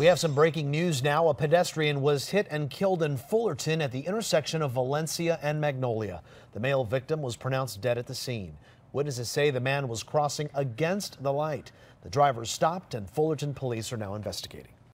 We have some breaking news now. A pedestrian was hit and killed in Fullerton at the intersection of Valencia and Magnolia. The male victim was pronounced dead at the scene. Witnesses say the man was crossing against the light. The driver stopped and Fullerton police are now investigating.